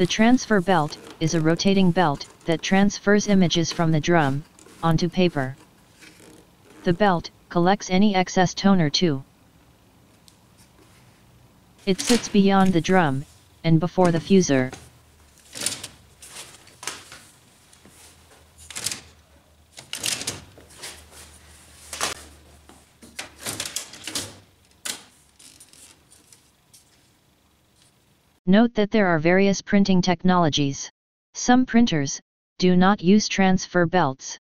The transfer belt is a rotating belt that transfers images from the drum onto paper. The belt collects any excess toner too. It sits beyond the drum and before the fuser. Note that there are various printing technologies. Some printers do not use transfer belts.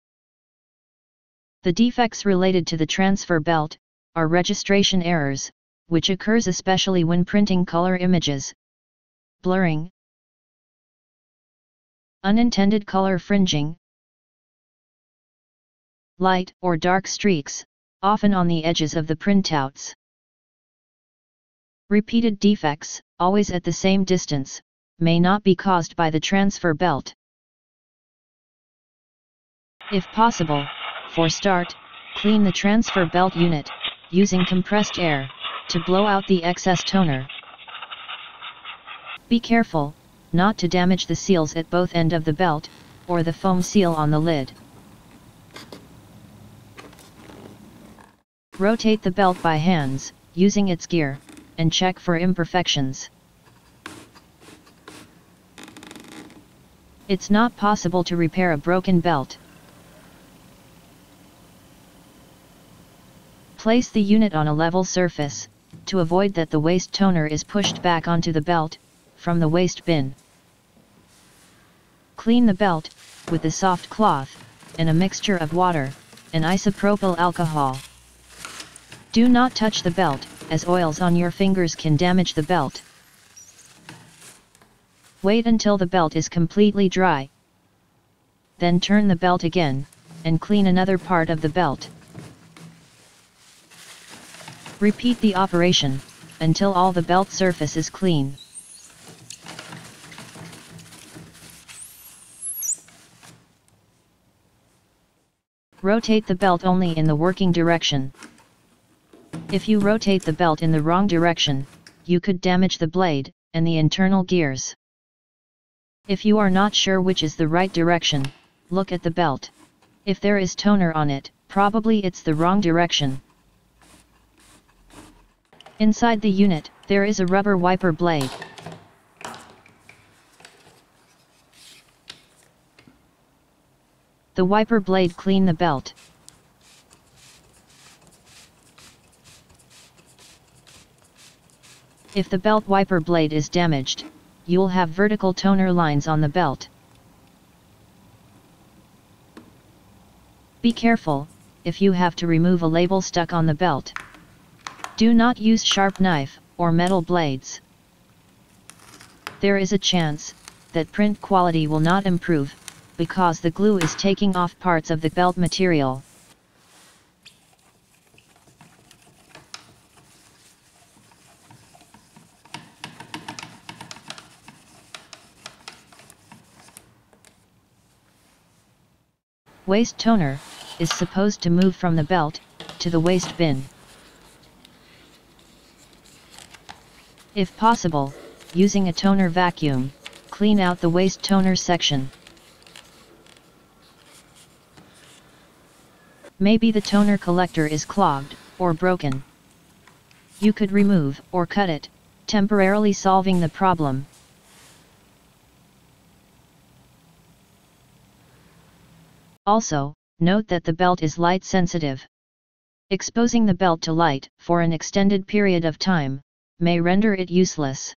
The defects related to the transfer belt are registration errors, which occurs especially when printing color images, blurring, unintended color fringing, light or dark streaks, often on the edges of the printouts. Repeated defects, always at the same distance, may not be caused by the transfer belt. If possible, for start, clean the transfer belt unit, using compressed air, to blow out the excess toner. Be careful, not to damage the seals at both end of the belt, or the foam seal on the lid. Rotate the belt by hands, using its gear, and check for imperfections. It's not possible to repair a broken belt. Place the unit on a level surface, to avoid that the waste toner is pushed back onto the belt, from the waste bin. Clean the belt, with a soft cloth, and a mixture of water, and isopropyl alcohol. Do not touch the belt, as oils on your fingers can damage the belt. Wait until the belt is completely dry. Then turn the belt again, and clean another part of the belt. Repeat the operation, until all the belt surface is clean. Rotate the belt only in the working direction. If you rotate the belt in the wrong direction, you could damage the blade, and the internal gears. If you are not sure which is the right direction, look at the belt. If there is toner on it, probably it's the wrong direction. Inside the unit, there is a rubber wiper blade. The wiper blade clean the belt. If the belt wiper blade is damaged, you'll have vertical toner lines on the belt. Be careful, if you have to remove a label stuck on the belt. Do not use sharp knife, or metal blades. There is a chance, that print quality will not improve, because the glue is taking off parts of the belt material. Waste toner, is supposed to move from the belt, to the waste bin. If possible, using a toner vacuum, clean out the waste toner section. Maybe the toner collector is clogged, or broken. You could remove or cut it, temporarily solving the problem. Also, note that the belt is light sensitive. Exposing the belt to light for an extended period of time may render it useless.